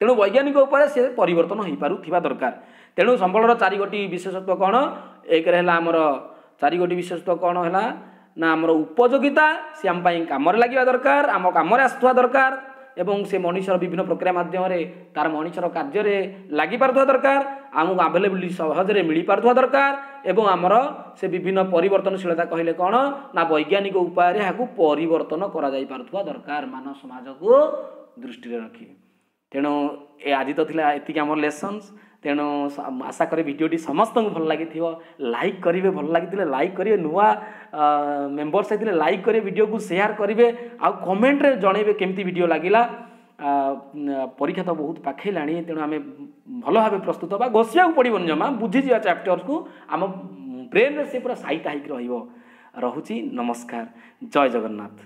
ତେଣୁ ବୈଜ୍ଞାନିକ ଉପରେ ସେ ପରିବର୍ତ୍ତନ ହୋଇପାରୁଥିବା ଦରକାର। ତେଣୁ ସମ୍ବଳର ଚାରିଗୋଟି ବିଶେଷତ୍ୱ କ'ଣ? ଏକରେ ହେଲା ଆମର ଚାରିଗୋଟି ବିଶେଷତ୍ୱ କ'ଣ ହେଲା? ନା ଆମର ଉପଯୋଗିତା ସେ ଆମ ପାଇଁ କାମରେ ଲାଗିବା ଦରକାର ଆମ କାମରେ ଆସୁଥିବା ଦରକାର ଏବଂ ସେ ମଣିଷର ବିଭିନ୍ନ ପ୍ରକ୍ରିୟା ମାଧ୍ୟମରେ ତାର ମଣିଷର କାର୍ଯ୍ୟରେ ଲାଗିପାରୁଥିବା ଦରକାର ଆମକୁ ଆଭେଲେବିଲିଟି ସହଜରେ ମିଳିପାରୁଥିବା ଦରକାର ଏବଂ ଆମର ସେ ବିଭିନ୍ନ ପରିବର୍ତ୍ତନଶୀଳତା କହିଲେ କ'ଣ ନା ବୈଜ୍ଞାନିକ ଉପାୟରେ ଏହାକୁ ପରିବର୍ତ୍ତନ କରାଯାଇପାରୁଥିବା ଦରକାର ମାନବ ସମାଜକୁ ଦୃଷ୍ଟିରେ ରଖି ତେଣୁ ଏ ଆଜି ତ ଥିଲା ଏତିକି ଆମର ଲେସନ୍ସ ତେଣୁ ଆଶା କରେ ଭିଡ଼ିଓଟି ସମସ୍ତଙ୍କୁ ଭଲ ଲାଗିଥିବ। ଲାଇକ୍ କରିବେ ଭଲ ଲାଗିଥିଲେ ଲାଇକ୍ କରିବେ ନୂଆ ମେମ୍ବର୍ସ ହେଇଥିଲେ ଲାଇକ୍ କରିବେ ଭିଡ଼ିଓକୁ ସେୟାର କରିବେ ଆଉ କମେଣ୍ଟରେ ଜଣେଇବେ କେମିତି ଭିଡ଼ିଓ ଲାଗିଲା। ପରୀକ୍ଷା ତ ବହୁତ ପାଖେଇଲାଣି ତେଣୁ ଆମେ ଭଲ ଭାବେ ପ୍ରସ୍ତୁତ ହେବା। ଘୋଷିବାକୁ ପଡ଼ିବନି ଜମା ବୁଝିଯିବା ଚାପ୍ଟର୍ସକୁ ଆମ ବ୍ରେନ୍ରେ ସେ ପୁରା ସାଇତା ହେଇକି ରହିବ। ରହୁଛି ନମସ୍କାର। ଜୟ ଜଗନ୍ନାଥ।